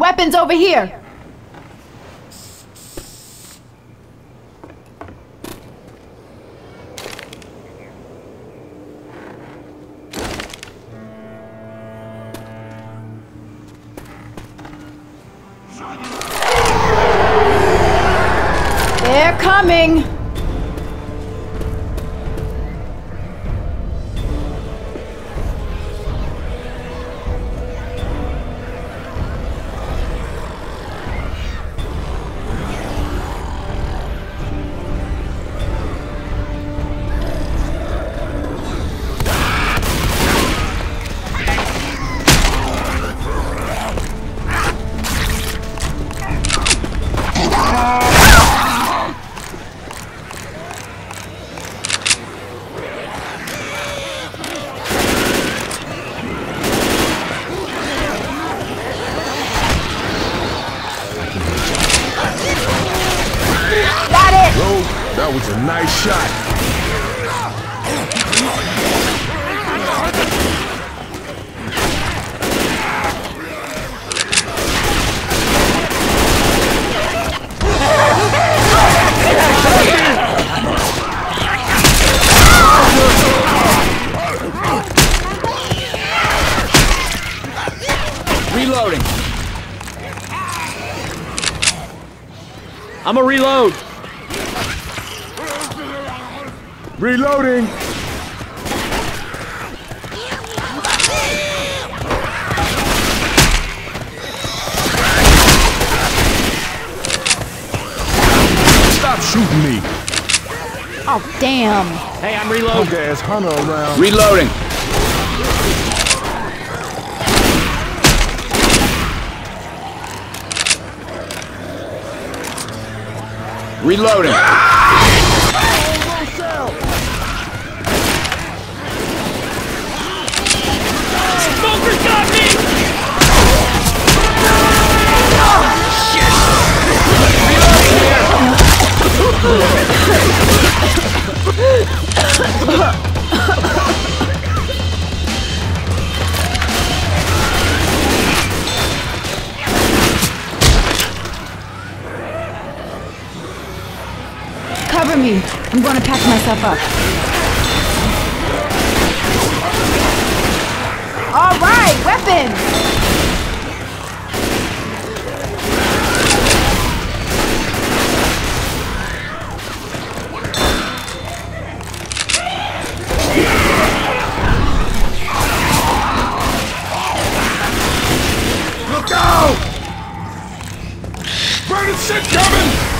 Weapons over here! They're coming! That was a nice shot. Reloading. I'm a reload. Reloading. Stop shooting me. Oh, damn. Hey, I'm reloading. Punk ass hunter around. Reloading. Reloading. Smoker's me. I'm gonna patch myself up. All right, weapons! Look out! Burning shit coming!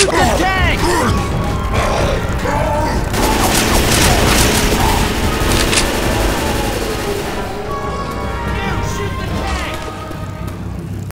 you can